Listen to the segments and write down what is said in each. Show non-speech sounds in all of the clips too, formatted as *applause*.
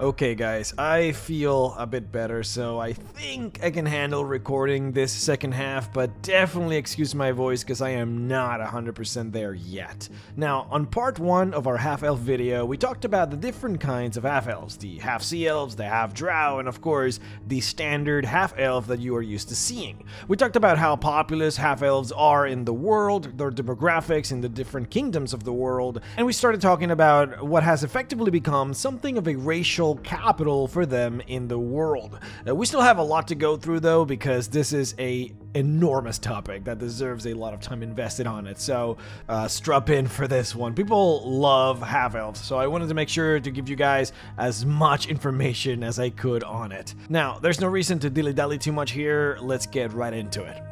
Okay guys, I feel a bit better, so I think I can handle recording this second half, but definitely excuse my voice because I am not 100% there yet. Now, on part 1 of our half-elf video, we talked about the different kinds of half-elves, the half-sea elves, the half-drow, and of course, the standard half-elf that you are used to seeing. We talked about how populous half-elves are in the world, their demographics in the different kingdoms of the world, and we started talking about what has effectively become something of a racial capital for them in the world. Uh, we still have a lot to go through though because this is a enormous topic that deserves a lot of time invested on it. So uh, strap in for this one. People love half elves, so I wanted to make sure to give you guys as much information as I could on it. Now, there's no reason to dilly dally too much here. Let's get right into it.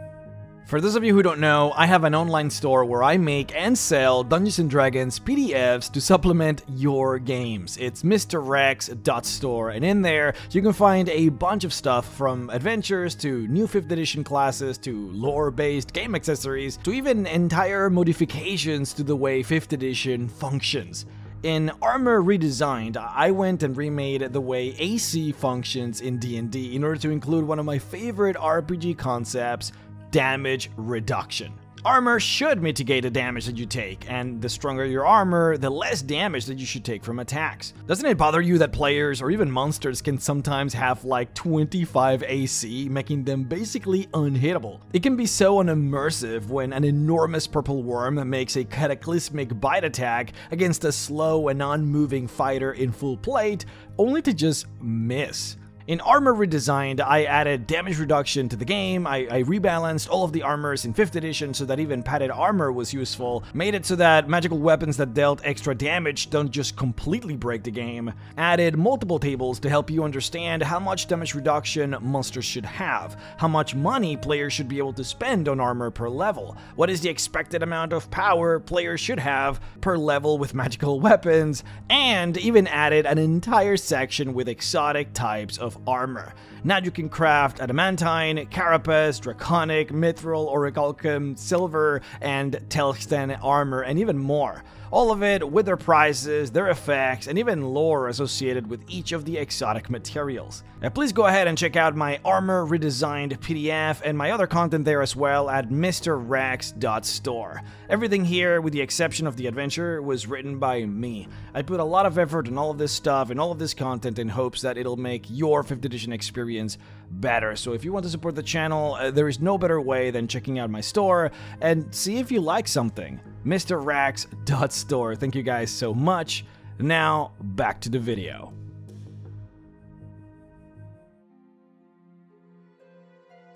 For those of you who don't know, I have an online store where I make and sell Dungeons & Dragons PDFs to supplement your games. It's MrRhexx.store, and in there you can find a bunch of stuff from adventures to new 5th edition classes to lore-based game accessories to even entire modifications to the way 5th edition functions. In Armor Redesigned, I went and remade the way AC functions in D&D in order to include one of my favorite RPG concepts, damage reduction. Armor should mitigate the damage that you take, and the stronger your armor, the less damage that you should take from attacks. Doesn't it bother you that players or even monsters can sometimes have like 25 AC, making them basically unhittable? It can be so unimmersive when an enormous purple worm makes a cataclysmic bite attack against a slow and non-moving fighter in full plate, only to just miss. In Armor Redesigned, I added damage reduction to the game, I, I, rebalanced all of the armors in 5th edition so that even padded armor was useful, made it so that magical weapons that dealt extra damage don't just completely break the game, added multiple tables to help you understand how much damage reduction monsters should have, how much money players should be able to spend on armor per level, what is the expected amount of power players should have per level with magical *laughs* weapons, and even added an entire section with exotic types of armor. Now you can craft adamantine, carapace, draconic, mithril, orichalcum, silver, and telstan armor, and even more. All of it with their prices, their effects, and even lore associated with each of the exotic materials. Now please go ahead and check out my Armor Redesigned PDF and my other content there as well at mrrhexx.store. Everything here, with the exception of the adventure, was written by me. I put a lot of effort in all of this stuff and all of this content in hopes that it'll make your 5th edition experience better. So if you want to support the channel, uh, there is no better way than checking out my store and see if you like something. MrRhexx.store. Thank you guys so much. Now, back to the video.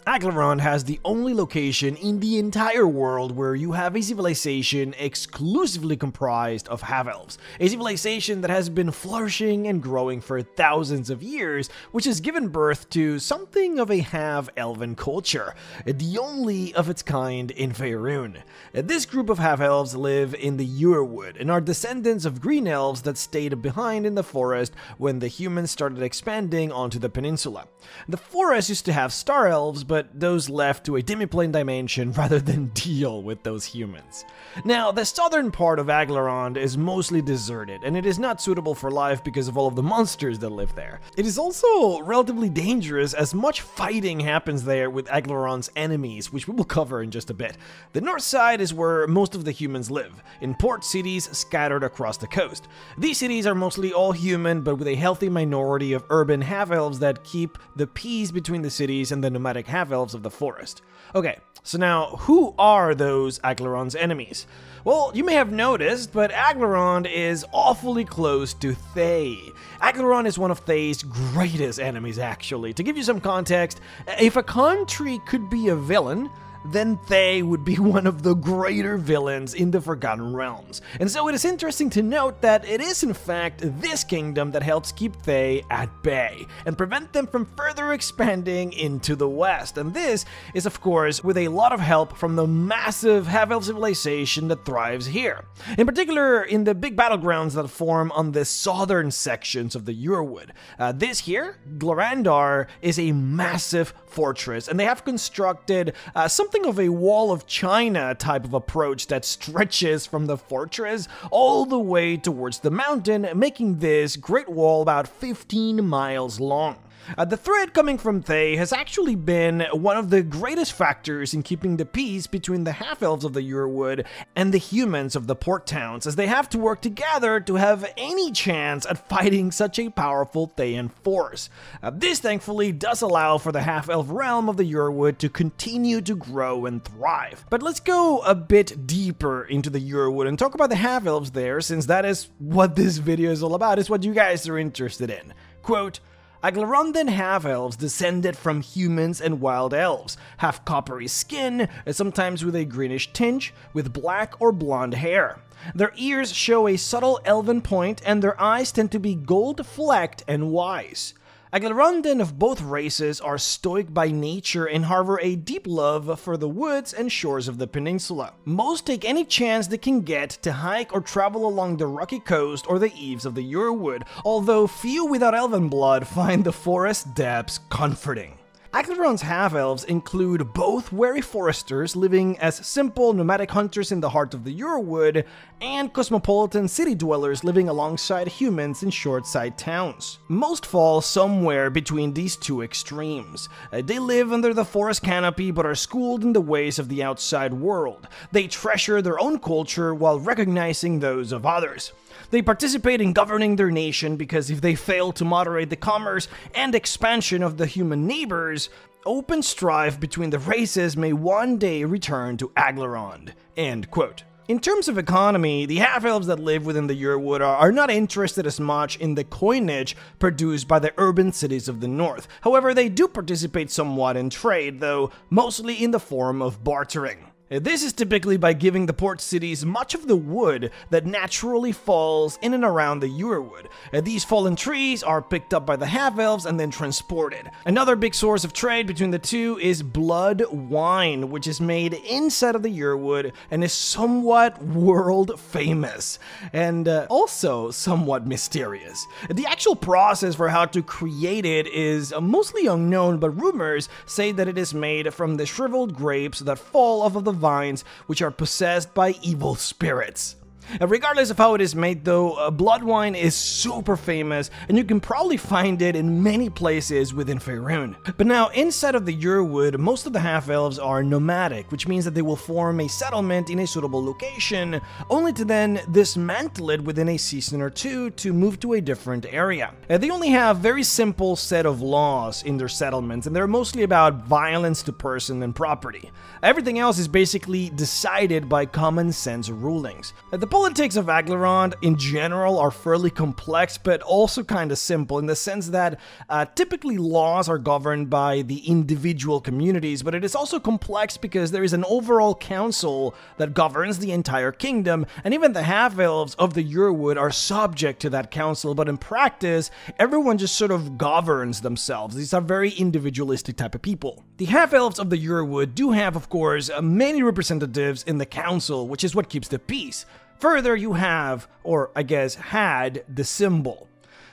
Aglarond has the only location in the entire world where you have a civilization exclusively comprised of half-elves. A civilization that has been flourishing and growing for thousands of years, which has given birth to something of a half-elven culture, the only of its kind in Faerun. This group of half-elves live in the Yuirwood and are descendants of green elves that stayed behind in the forest when the humans started expanding onto the peninsula. The forest used to have star elves, but those left to a demiplane dimension *laughs* rather than deal with those humans. Now, the southern part of Aglarond is mostly deserted, and it is not suitable for life because of all of the monsters that live there. It is also relatively dangerous as much fighting happens there with Aglarond's enemies, which we will cover in just a bit. The north side is where most of the humans live, in port cities scattered across the coast. These cities are mostly all human, but with a healthy minority of urban half-elves that keep the peace between the cities and the nomadic half half-elves of the forest. Okay, so now, who are those Aglarond's enemies? Well, you may have noticed, but Aglarond is awfully close to Thay. Aglarond is one of Thay's greatest enemies, actually. To give you some context, if a country could be a villain, then they would be *laughs* one of the greater villains in the Forgotten Realms. And so it is interesting to note that it is in fact this kingdom that helps keep Thay at bay and prevent them from further expanding into the west. And this is of course with a lot of help from the massive half-elf civilization that thrives here. In particular in the big battlegrounds that form on the southern sections of the Yuirwood. Uh, this here, Glarondar, is a massive fortress and they have constructed uh, some something of a wall of China type of approach that stretches from the fortress all the way towards the mountain, making this Great Wall about 15 miles long. Uh, the threat coming from Thay has actually been one of the greatest factors in keeping the peace between the half-elves of the Yuirwood and the humans of the port towns, as they have to work together to have any chance at fighting such a powerful Thayan force. Uh, this thankfully does allow for the half-elf realm of the Yuirwood to continue to grow and thrive. But let's go a bit deeper into the Yuirwood and talk about the half-elves there, since that is what this video is all about, is what you guys are interested in. Quote, Aglarondan half-elves descended from humans and wild elves, have coppery skin, sometimes with a greenish tinge, with black or blonde hair. Their ears show a subtle elven point, and their eyes tend to be gold-flecked and wise. Aglarondan of both races are stoic by nature and harbor a deep love for the woods and shores of the peninsula. Most take any chance they can get to hike or travel along the rocky coast or the eaves of the Yuirwood, although few without elven blood find the forest depths comforting. Aglarond's half-elves include both wary foresters living as simple nomadic hunters in the heart of the Yuirwood, and cosmopolitan city dwellers living alongside humans in short-side towns. Most fall somewhere between these two extremes. Uh, they live under the forest canopy but are schooled in the ways of the outside world. They treasure their own culture while recognizing those of others. They participate in governing their nation because if they fail to moderate the commerce and expansion of the human neighbors, open strife between the races may one day return to Aglarond. End quote. In terms of economy, the half-elves that live within the Yuirwood are, are not interested as much in the coinage produced by the urban cities of the north. However, they do participate somewhat in trade, though mostly in the form of bartering. This is typically by giving the port cities much of the wood that naturally falls in and around the Yuirwood. These fallen trees are picked up by the half-elves and then transported. Another big source of trade between the two is blood wine, which is made inside of the Yuirwood and is somewhat world famous, and uh, also somewhat mysterious. The actual process for how to create it is mostly unknown, but rumors say that it is made from the shriveled grapes that fall off of the vines which are possessed by evil spirits. Uh, regardless of how it is made though, uh, blood wine is super famous and you can probably find it in many places within Faerun. But now inside of the Yuirwood, most of the half-elves are nomadic, which means that they will form a settlement in a suitable location, only to then dismantle it within a season or two to move to a different area. Uh, they only have very simple set of laws in their settlements and they're mostly about violence to person and property. Everything else is basically decided by common sense rulings. The politics of Aglarond in general are fairly complex, but also kind of simple in the sense that uh, typically laws are governed by the individual communities, but it is also complex because there is an overall council that governs the entire kingdom, and even the half elves of the Yuirwood are subject to that council, but in practice, everyone just sort of governs themselves. These are very individualistic type of people. The half elves of the Yuirwood do have, of course, many representatives in the council, which is what keeps the peace. Further, you have, or I guess had, the Simbul.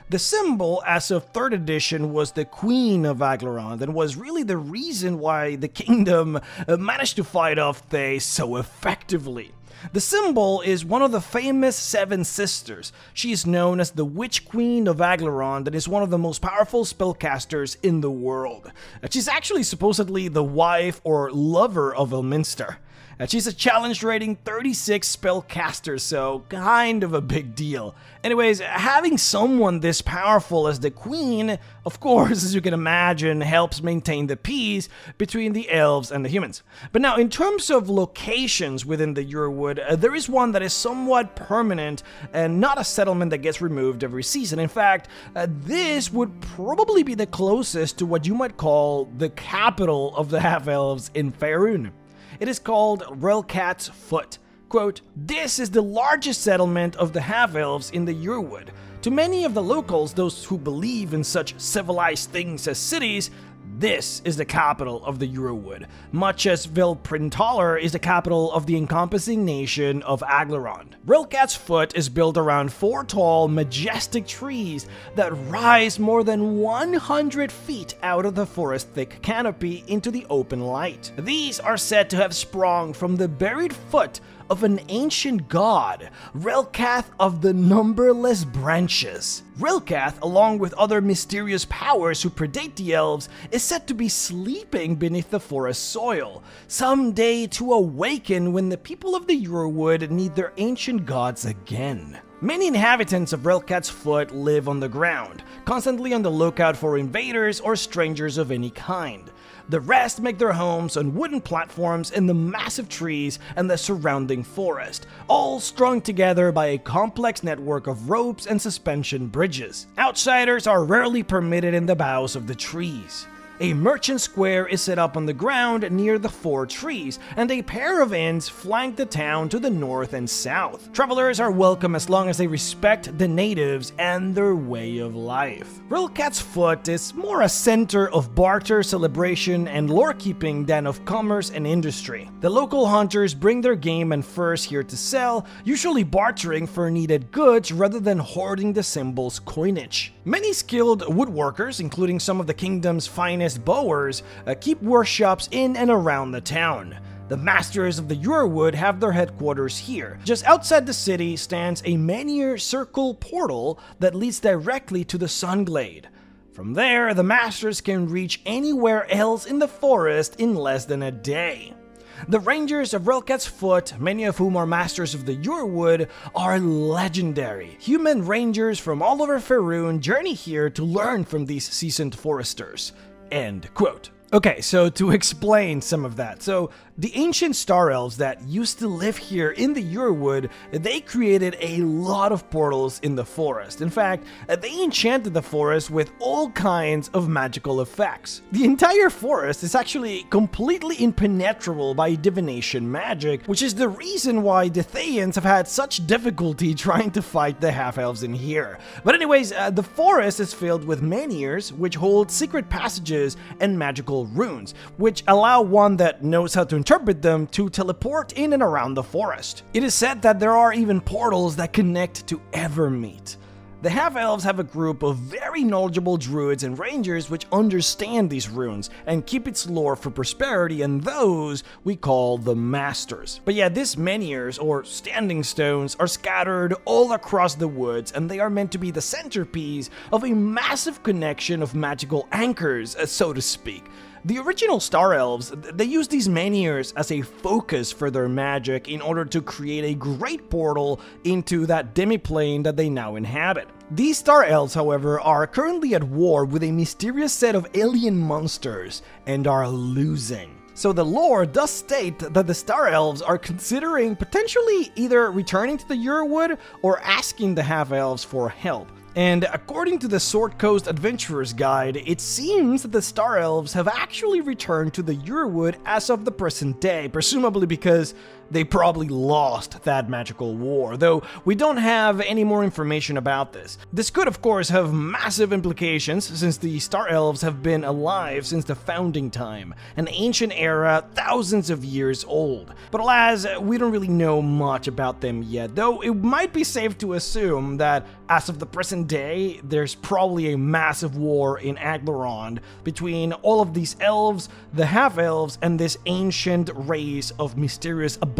The Simbul, as of 3rd edition, was the Queen of Aglarond and was really the reason why the kingdom uh, managed to fight off Thay so effectively. The Simbul is one of the famous Seven Sisters. She is known as the Witch Queen of Aglarond and is one of the most powerful spellcasters in the world. She's actually supposedly the wife or lover of Elminster. She's a challenge rating 36 spellcaster, so kind of a big deal. Anyways, having someone this powerful as the queen, of course, *laughs* as you can imagine, helps maintain the peace between the elves and the humans. But now, in terms of locations within the Yuirwood, uh, there is one that is somewhat permanent and not a settlement that gets removed every season. In fact, uh, this would probably be the closest to what you might call the capital of the *laughs* half-elves in Faerun. It is called Relkath's Foot. Quote, This is the largest settlement of the half-elves in the Yuirwood. To many of the locals, those who believe in such civilized things as cities, This is the capital of the Yuirwood, much as Velprintalar is the capital of the encompassing nation of Aglarond. Relkath's Foot is built around four tall, majestic trees that rise more than 100 feet out of the forest thick canopy into the open light. These are said to have sprung from the buried foot of an ancient god, Relkath of the Numberless Branches. Relkath, along with other mysterious powers who predate the elves, is said to be sleeping beneath the forest soil, someday to awaken when the people of the Yuirwood need their ancient gods again. Many inhabitants of Relkath's Foot live on the ground, constantly on the lookout for invaders or strangers of any kind. The rest make their homes on wooden platforms in the massive trees and the surrounding forest, all strung together by a complex network of ropes and suspension bridges. Outsiders are rarely permitted in the boughs of the trees. A merchant square is set up on the ground near the four trees, and a pair of inns flank the town to the north and south. Travelers are welcome as long as they respect the natives and their way of life. Relkath's Foot is more a center of barter, celebration, and lore keeping than of commerce and industry. The local hunters bring their game and furs here to sell, usually bartering for needed goods rather than hoarding the Simbul's coinage. Many skilled woodworkers, including some of the kingdom's finest bowyers, uh, keep workshops in and around the town. The Masters of the Yuirwood have their headquarters here. Just outside the city stands a Menhir circle portal that leads directly to the Sunglade. From there, the Masters can reach anywhere else in the forest in less than a day. The Rangers of Relkath's Foot, many of whom are masters of the Yuirwood, are legendary. Human rangers from all over Faerun journey here to learn from these seasoned foresters. End quote. Okay, so to *laughs* explain some of that. So, the ancient star elves that used to live here in the Yuirwood, they created a lot of portals in the forest. In fact, they enchanted the forest with all kinds of magical effects. The entire forest is actually completely impenetrable by divination magic, which is the reason why the Thayans have had such difficulty *laughs* trying to fight the half-elves in here. But anyways, uh, the forest is filled with menhirs, which hold secret passages and magical runes, which allow one that knows how to interpret them to teleport in and around the forest. It is said that there are even portals that connect to Evermeet. The half elves have a group of very knowledgeable druids and rangers which understand these runes and keep its lore for prosperity, and those we call the masters. But yeah, these menhirs or standing stones are scattered all across the woods, and they are meant to be the centerpiece of a massive connection of magical anchors, uh, so to speak. The original Star Elves, they used these menhirs as a focus for their magic in order to create a great portal into that demiplane that they now inhabit. These Star Elves, however, are currently at war with a mysterious set of alien monsters and are losing. So the lore does state that the Star Elves are considering potentially either returning to the Yuirwood or asking the Half Elves for help. And according to the Sword Coast Adventurer's Guide, it seems that the Star Elves have actually returned to the Yuirwood as of the present day, presumably because they probably lost that magical war, though we don't have any more information about this. This could, of course, have massive implications since the Star Elves have been alive since the founding time, an ancient era thousands of years old. But alas, we don't really know much about them yet, though it might be safe to assume that as of the present day, there's probably a massive war in Aglarond between all of these elves, the half elves, and this ancient race of mysterious abominations.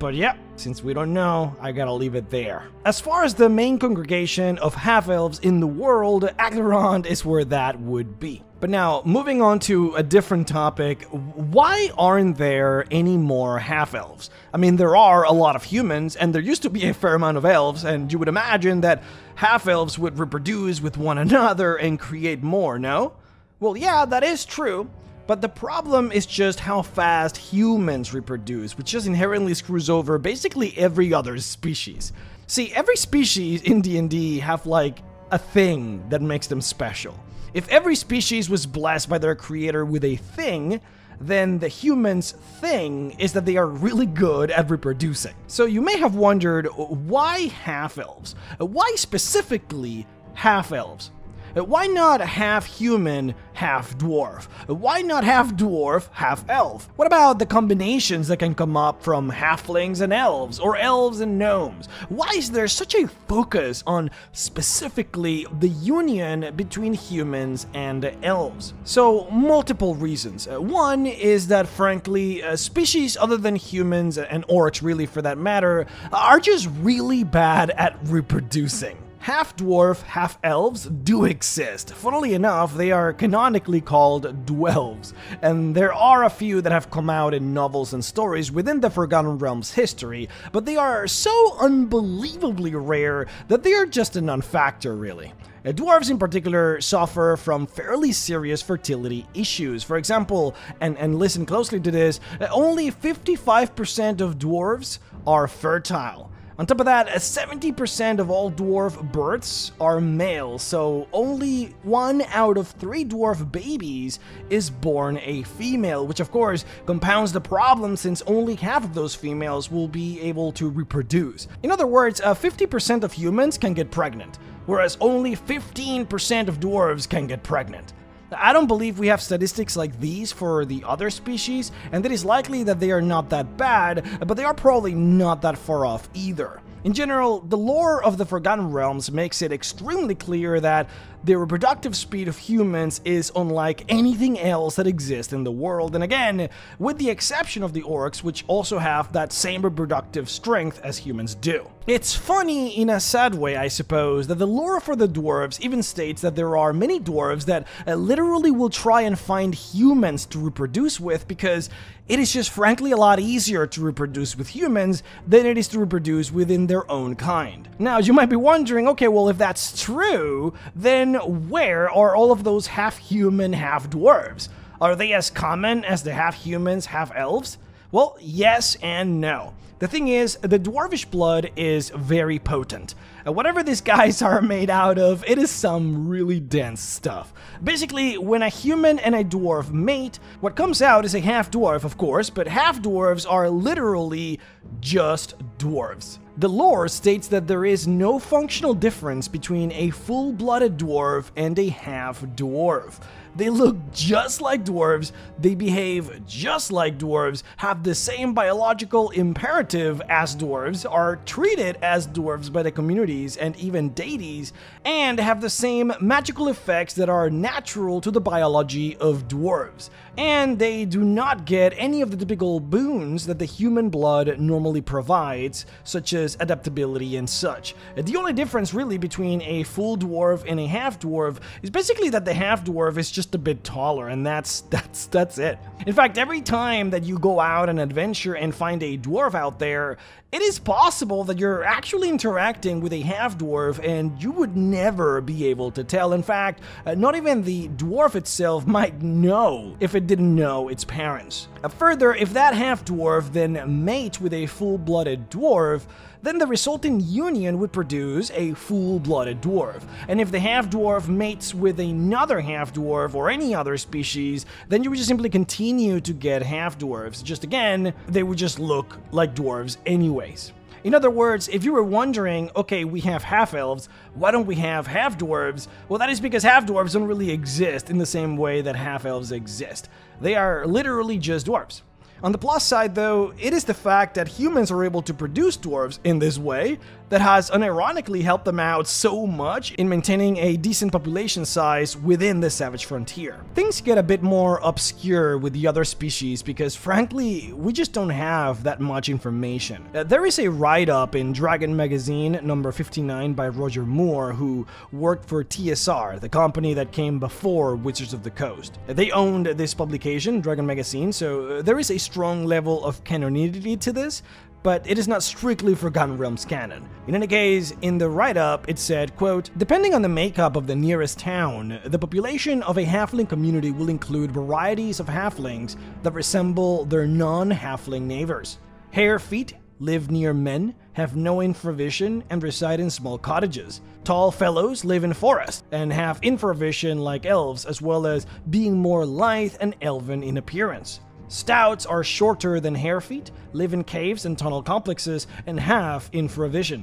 But yeah, since we don't know, I gotta leave it there. As far as the main congregation of half-elves in the world, Aglarond is where that would be. But now, moving on to a different topic, why aren't there any more half-elves? I mean, there are a lot of humans, and there used to be a fair amount of elves, and you would imagine that half-elves would reproduce with one *laughs* another and create more, no? Well, yeah, that is true, but the problem is just how fast humans reproduce, which just inherently screws over basically every other species. See, every species in D&D have like a thing that makes them special. If every species was blessed by their creator with a thing, then the human's thing is that they are really good at reproducing. So you may have wondered why half elves? Why specifically half elves? Uh, Why not half human, half dwarf? Why not half dwarf, half elf? What about the combinations that can come up from halflings and elves, or elves and gnomes? Why is there such a focus on specifically the union between humans and elves? So, multiple reasons. Uh, One is that, frankly, uh, species other than humans and orcs, really for that matter, are just really bad at reproducing. Half dwarf, half elves do exist. Funnily enough, they are canonically called dwelves, and there are a few that have come out in novels and stories within the Forgotten Realms history, but they are so unbelievably rare that they are just a non factor, really. Uh, Dwarves in particular suffer from fairly serious fertility issues. For example, and, and listen closely to this, uh, only 55% of dwarves are fertile. On top of that, uh, 70% of all dwarf births are male, so only one out of three dwarf babies is born a female, which of course compounds the problem since only half of those females will be able to reproduce. In other words, uh, 50% of humans can get pregnant, whereas only 15% of dwarves can get pregnant. I don't believe we have statistics like these for the other species, and it is likely that they are not that bad, but they are probably not that far off either. In general, the lore of the Forgotten Realms makes it extremely clear that the reproductive speed of humans is unlike anything else that exists in the world, and again, with the exception of the orcs, which also have that same reproductive strength as humans do. It's funny in a sad way, I suppose, that the lore for the dwarves even states that there are many dwarves that uh, literally will try and find humans to reproduce with because it is just frankly a lot easier to reproduce with humans than it is to reproduce within their own kind. Now, you might be wondering, okay, well, if that's true, then where are all of those half human, half dwarves? Are they as common as the half humans, half elves? Well, yes and no. The thing is, the dwarvish blood is very potent. Uh, whatever these guys *laughs* are made out of, it is some really dense stuff. Basically, when a human and a dwarf mate, what comes out is a half dwarf, of course, but half dwarves are literally just dwarves. The lore states that there is no functional difference between a full blooded dwarf and a half dwarf. They look just like dwarves, they behave just like dwarves, have the same biological imperative as dwarves, are treated as dwarves by the communities and even deities, and have the same magical effects that are natural to the biology of dwarves. And they do not get any of the typical boons that the human blood normally provides, such as adaptability and such. The only difference really between a full dwarf and a half dwarf is basically that the half dwarf is just a bit taller and that's *laughs* that's that's it. In fact, every time that you go out and adventure and find a dwarf out there, it is possible that you're actually interacting with a half dwarf and you would never be able to tell. In fact, uh, not even the dwarf itself *laughs* might know if it didn't know its parents. Uh, further, if that half dwarf then mates with a full blooded dwarf, then the resulting union would produce a full-blooded dwarf. And if the half-dwarf mates with another half-dwarf or any other species, then you would just simply continue to get half-dwarves. Just again, they would just look like dwarves anyways. In other words, if you were wondering, okay, we have half elves, why don't we have half dwarves? Well, that is because half dwarves don't really exist in the same way that half elves exist. They are literally just dwarves. On the plus side, though, it is the fact that humans are able to produce dwarves in this way that has unironically helped them out so much in maintaining a decent population size within the savage frontier. Things get a bit more obscure with the other species because, frankly, we just don't have that much information. Uh, there is a write up in Dragon Magazine number 59 by Roger Moore, who worked for TSR, the company that came before Wizards of the Coast. They owned this publication, Dragon Magazine, so uh, there is a strong level of canonicity to this, but it is not strictly Forgotten Realms canon. In any case, in the write-up, it said, quote, Depending on the makeup of the nearest town, the population of a halfling community will include varieties of halflings that resemble their non-halfling neighbors. Hare feet live near men, have no infravision, and reside in small cottages. Tall fellows live in forests and have infravision like elves, as well as being more lithe and elven in appearance. Stouts are shorter than hare feet, live in caves and tunnel complexes, and have infravision.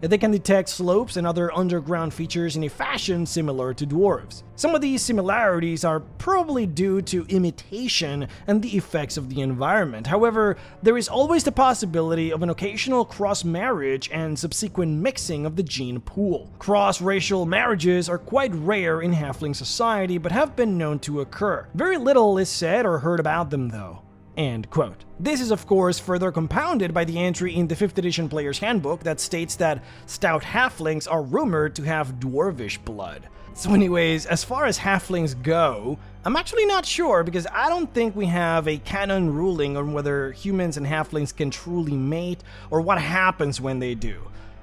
They can detect slopes and other underground features in a fashion similar to dwarves. Some of these similarities are probably due to imitation and the effects of the environment. However, there is always the possibility of an occasional cross marriage and subsequent mixing of the gene pool. Cross racial marriages are quite rare in halfling society but have been known to occur. Very little is said or heard about them though. End quote. This is, of course, further compounded by the entry in the 5th edition Player's Handbook that states that stout halflings are rumored to have dwarvish blood. So, anyways, as far as halflings go, I'm actually not sure because I don't think we have a canon ruling on whether humans and halflings can truly mate or what happens when they do.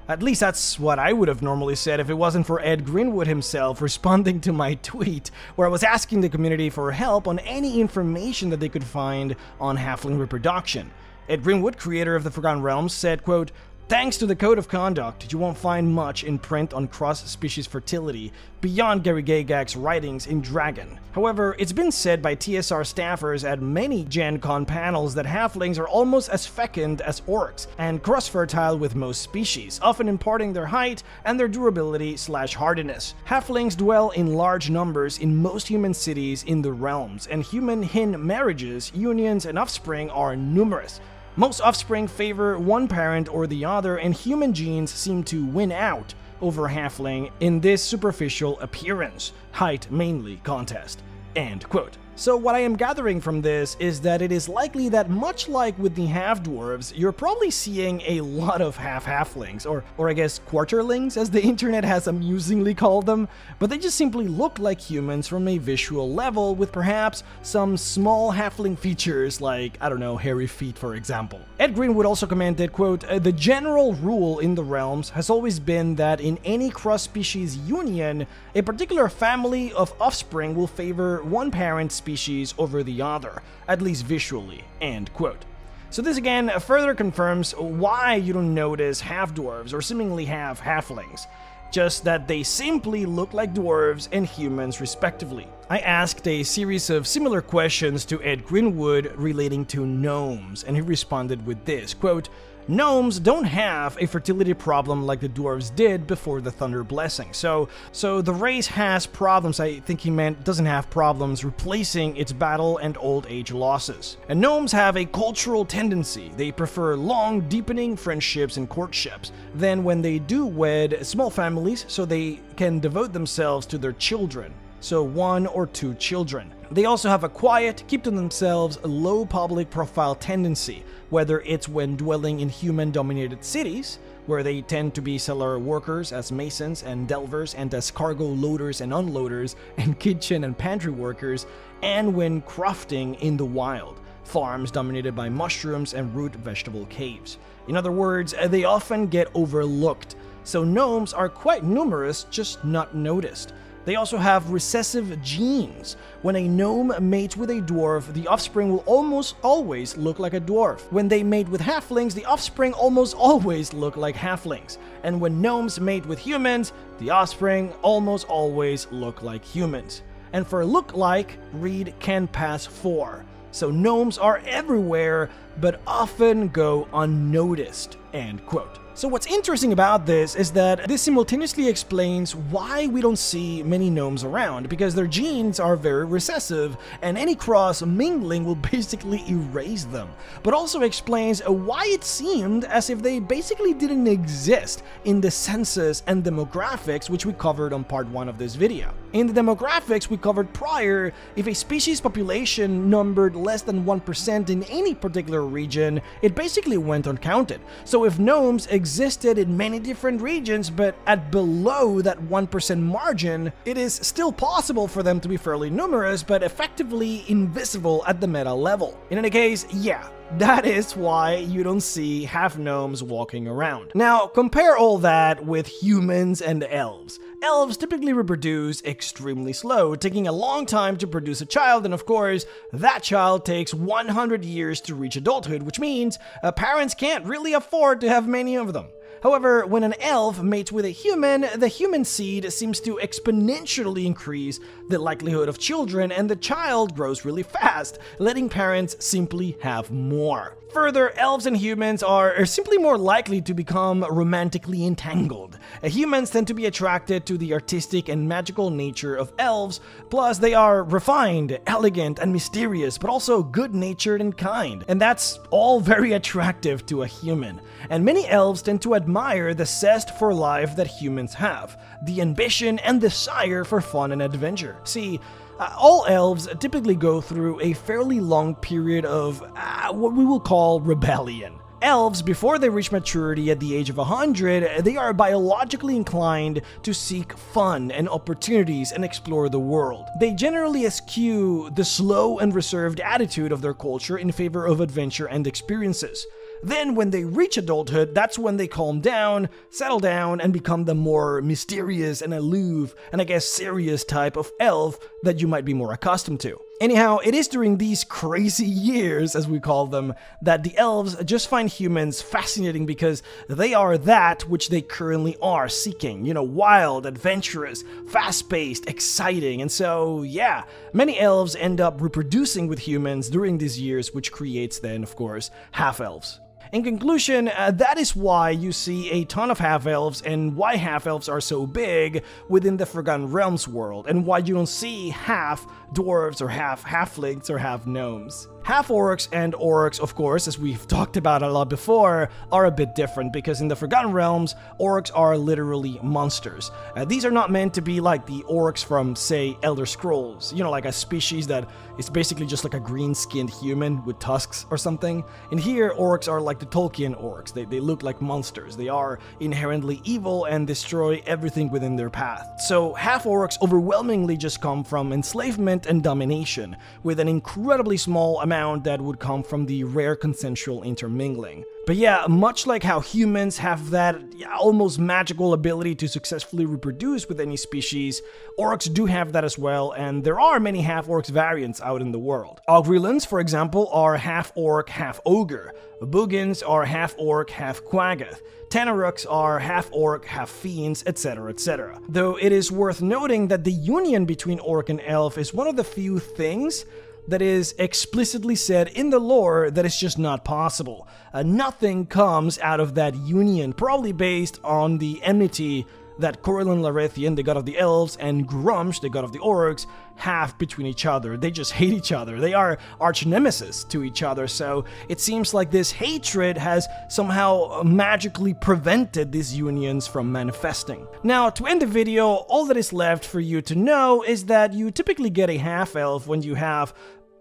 At least that's what I would have normally said if it wasn't for Ed Greenwood himself responding to my *laughs* tweet, where I was asking the community for help on any information that they could find on halfling reproduction. Ed Greenwood, creator of the Forgotten Realms, said, quote, Thanks to the code of conduct, you won't find much in print on cross-species fertility beyond Gary Gygax's writings in Dragon. However, it's been said by TSR staffers at many Gen Con panels that halflings are almost as fecund as orcs and cross-fertile with most species, often imparting their height and their durability slash hardiness. Halflings dwell in large numbers in most human cities in the realms, and human-hin marriages, unions, and offspring are numerous. Most offspring favor one parent or the other, and human genes seem to win out over halfling in this superficial appearance, height mainly contest. End quote. So, what I am gathering from this is that it is likely that, much like with the half dwarves, you're probably seeing a lot of half halflings, or, or I guess quarterlings, as the *laughs* internet has amusingly called them, but they just simply look like humans from a visual level, with perhaps some small halfling features like, I don't know, hairy feet, for example. Ed Greenwood also commented, quote, The general rule in the realms has always been that in any cross species union, a particular family of offspring will favor one parent species over the other, at least visually. End quote. So this again further confirms why you don't notice half dwarves or seemingly half halflings, just that they simply look like dwarves and humans respectively. I asked a series of similar questions to Ed Greenwood relating to gnomes, and he responded with this quote, Gnomes don't have a fertility problem like the dwarves did before the Thunder Blessing. So, so the race has problems. I think he meant doesn't have problems replacing its battle and old age losses. And gnomes have a cultural tendency. They prefer long, deepening friendships and courtships. Then, when they do wed, small families, so they can devote themselves to their children so one or two children. They also have a quiet, keep to themselves, low public profile tendency, whether it's when dwelling in human dominated cities, where they tend to be cellar workers as masons and delvers and as cargo loaders and unloaders and *laughs* kitchen and pantry workers, and when crafting in the wild, farms dominated by mushrooms and root vegetable caves. In other words, they often get overlooked, so gnomes are quite numerous, just not noticed. They also have recessive genes. When a gnome mates with a dwarf, the offspring will almost always look like a dwarf. When they mate with halflings, the offspring almost always look like halflings. And when gnomes mate with humans, the offspring almost always look like humans. And for look like, read can pass for. So gnomes are everywhere, but often go unnoticed. End quote. So what's interesting about this is that this simultaneously explains why we don't see many gnomes around, because their genes are very recessive, and any cross mingling will *laughs* basically erase them, but also explains why it seemed as if they basically didn't exist in the census and demographics which we covered on part 1 of this video. In the demographics we covered prior, if a species population numbered less than 1% in any particular region, it basically went uncounted. So if gnomes existed in many different regions, but at below that 1% margin, it is still possible for them to be fairly numerous, but effectively invisible at the meta level. In any case, yeah, that is why you don't see half gnomes walking around. Now, compare all that with humans and elves. Elves typically reproduce extremely slow, taking a long time to produce a child, and of course, that child takes 100 years to reach adulthood, which means uh, parents can't really afford to have many of them. However, when an elf mates with a human, the human seed seems to exponentially increase the likelihood of children, and the child grows really fast, letting parents simply have more. Further, elves and humans are simply more likely to become romantically entangled. Humans tend to be attracted to the artistic and magical nature of elves, plus, they are refined, elegant, and mysterious, but also good natured and kind. And that's all very attractive to a human. And many elves tend to admire the zest for life that humans have, the ambition and desire for fun and adventure. See, uh, all elves typically go through a fairly long period of uh, what we will call rebellion. Elves, before they reach maturity at the age of 100, they are biologically inclined to seek fun and opportunities and explore the world. They generally eschew the slow and reserved attitude of their culture in favor of adventure and experiences. Then, when they reach adulthood, that's when they calm down, settle down, and become the more mysterious and aloof, and I guess serious type of elf that you might be more accustomed to. Anyhow, it is during these crazy years, as we call them, that the elves just find humans fascinating because they are that which they currently are seeking. You know, wild, adventurous, fast paced, exciting. And so, yeah, many elves end up reproducing with humans during these years, which creates then, of course, half elves. In conclusion, uh, that is why you see a ton of half elves and why half elves are so big within the Forgotten Realms world, and why you don't see half dwarves or half halflings or half gnomes. Half orcs and orcs, of course, as we've *laughs* talked about a lot before, are a bit different because in the Forgotten Realms, orcs are literally monsters. Uh, these are not meant to be like the orcs from, say, Elder Scrolls, you know, like a species that is basically just like a green skinned human with tusks or something. And here, orcs are like the Tolkien orcs. They, they look like monsters. They are inherently evil and destroy everything within their path. So, half orcs overwhelmingly just come from enslavement and domination, with an incredibly small amount amount that would come from the rare consensual intermingling. But yeah, much like how humans have that almost magical ability to successfully reproduce with any species, orcs do have that as well, and there are many half orcs variants out in the world. Ogrillons, for example, are half orc, half ogre. Boogans are half orc, half quaggoth. Tanaruks are half orc, half fiends, etc., etc. Though it is worth noting that the union between orc and elf is one of the few things that is explicitly said in the lore that it's just not possible. Uh, nothing comes out of that union, probably based on the enmity that Corellon Larethian, the god of the elves, and Gruumsh, the god of the orcs, have between each other. They just *laughs* hate each other. They are arch nemesis to each other, so it seems like this hatred has somehow magically prevented these unions from manifesting. Now, to end the video, all that is left for you to know is that you typically get a half elf when you have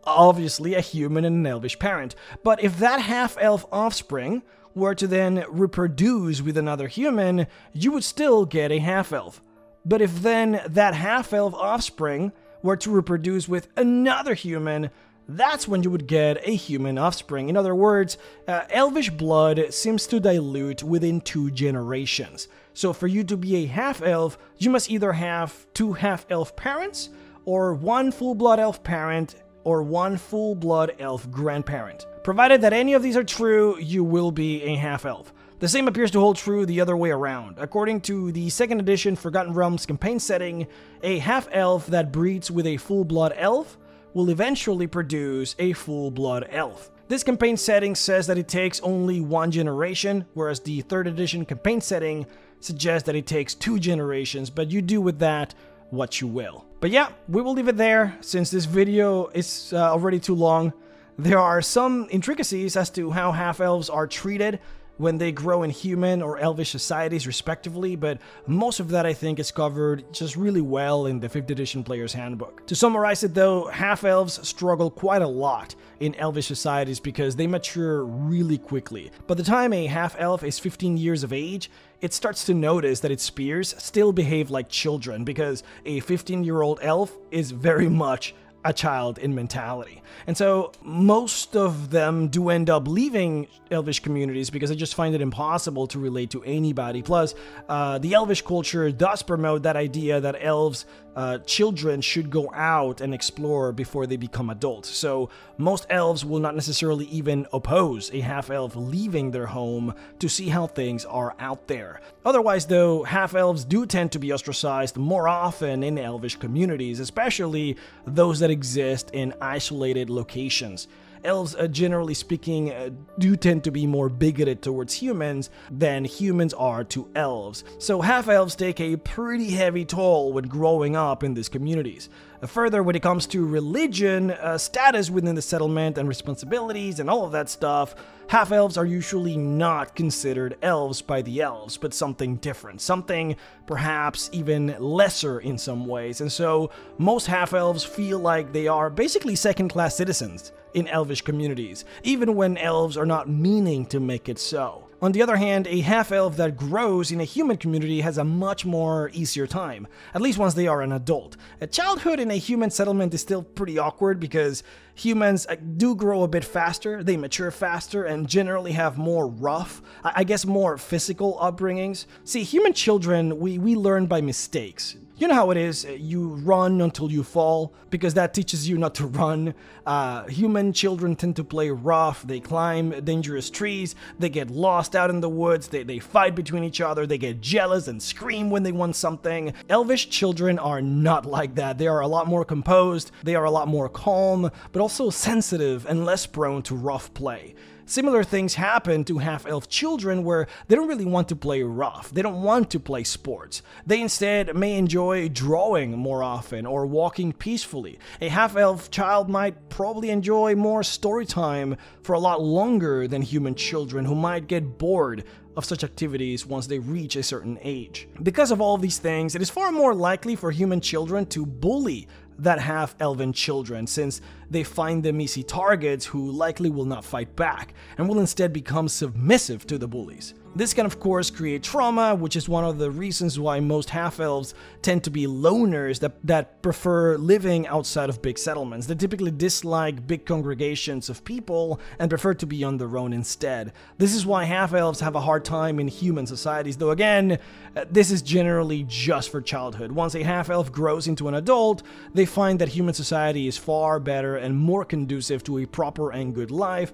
obviously a human and an elvish parent. But if that half elf offspring were to then reproduce with another human, you would still get a half elf. But if then that half elf offspring were to reproduce with another human, that's when you would get a human offspring. In other words, uh, elvish blood seems to dilute within two generations. So for you to be a half elf, you must either have two half elf parents or one full blood elf parent or one full blood elf grandparent. Provided that any of these are true, you will be a half elf. The same appears to hold true the other way around. According to the second edition Forgotten Realms campaign setting, a half elf that breeds with a full blood elf will eventually produce a full blood elf. This campaign setting says that it takes only one generation, whereas the third edition campaign setting suggests that it takes two generations, but you do with that what you will. But yeah, we will leave it there since this video is uh, already too long. There are some intricacies as to how half-elves are treated when they grow in human or elvish societies respectively, but most of that I think is covered just really well in the 5th edition player's handbook. To summarize it though, half-elves struggle quite a lot in elvish societies because they mature really quickly. By the time a half-elf is 15 years of age, it starts to notice that its peers still behave like children because a 15 year old elf is very much a child in mentality. And so most of them do end up leaving elvish communities because they just find it impossible to relate to anybody. Plus, uh, the elvish culture does promote that idea that elves uh, children should go out and explore before they become adults. So most elves will not necessarily even oppose a half elf leaving their home to see how things are out there. Otherwise, though, half elves do tend to be ostracized more often in elvish communities, especially those that exist in isolated locations elves, uh, generally speaking, uh, do tend to be more bigoted towards humans than humans are to elves. So half elves take a pretty heavy toll when growing up in these communities. Further, when it comes to religion, uh, status within the settlement, and responsibilities, and all of that stuff, half elves are usually not considered elves by the elves, but something different, something perhaps even lesser in some ways. And so, most half elves feel like they are basically second class citizens in elvish communities, even when elves are not meaning to make it so. On the other hand, a half elf that grows in a human community has a much more easier time, at least once they are an adult. A childhood in a human settlement is still pretty awkward because humans uh, do grow a bit faster, they mature faster, and generally have more rough, I guess more physical upbringings. See, human children, we, we learn by mistakes. You know how it is, you run until you fall, because that teaches you not to *laughs* run. Uh, human children tend to play rough, they climb dangerous trees, they get lost out in the woods, they, they fight between each other, they get jealous and scream when they want something. Elvish children are not like that. They are a lot more composed, they are a lot more calm, but also sensitive and less prone to rough play. Similar things happen to half elf children where they don't really want to play rough, they don't want to play sports. They instead may enjoy drawing more often or walking peacefully. A half elf child might probably enjoy more story time for a lot longer than human children who might get bored of such activities once they reach a certain age. Because of all these things, it is far more likely for human children to bully that have elven children, since they find them easy targets who likely will not fight back and will instead become submissive to the bullies. This can, of course, create trauma, which is one of the reasons why most half elves tend to be loners that, that prefer living outside of big settlements. They typically dislike big congregations of people and prefer to be on their own instead. This is why half elves have a hard time in human societies, though, again, uh, this is generally just for childhood. Once a half elf grows into an adult, they find that human society is far better and more conducive to a proper and good life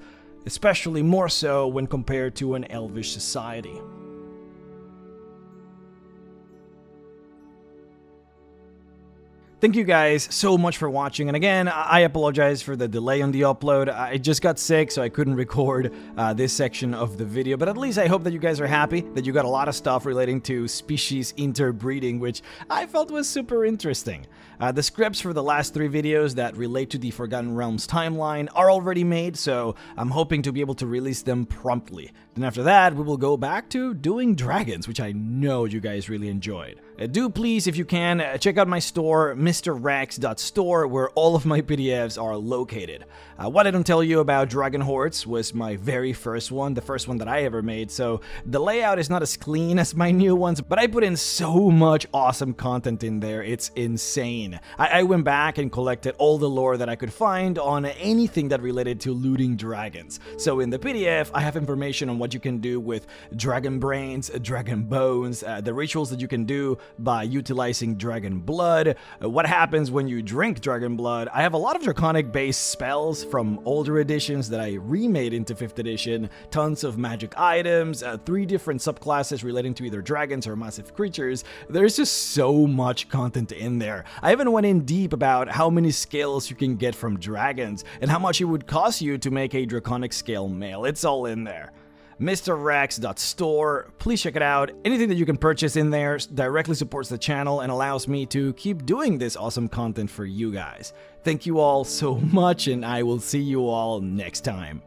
especially more so when compared to an elvish society. Thank you guys so much for watching, and again, I apologize for the delay on the upload. I just got sick, so I couldn't *laughs* record uh, this section of the video, but at least I hope that you guys are happy, that you got a lot of stuff relating to species interbreeding, which I felt was super interesting. Uh, the scripts for the last three videos that relate to the Forgotten Realms timeline are already made, so I'm hoping to be able to release them promptly. Then after that, we will go back to doing dragons, which I know you guys really enjoyed. Uh, do please, if you can, uh, check out my store, mrrhexx.store, where all of my PDFs are located. Uh, what I don't tell you about Dragon Hoards was my very first one, the first one that I ever made, so the layout is not as clean *laughs* as my new ones, but I put in so much awesome content in there, it's insane. I, I went back and collected all the lore that I could find on anything that related to looting dragons. So in the PDF, I have information on what you can do with dragon brains, dragon bones, uh, the rituals that you can do, by utilizing dragon blood. Uh, what happens when you drink dragon blood? I have a lot of draconic based spells from older editions that I remade into 5th edition, tons of magic items, uh, three different subclasses relating to either dragons or massive creatures. There's just so much content in there. I even went in deep about how many skills you can get from dragons and how much it would cost you to make a draconic scale mail. It's all in there mrrhexx.store. Please check it out. Anything that you can purchase in there directly supports the channel and allows me to keep doing this awesome content for you guys. Thank you all so *laughs* much, and I will see you all next time.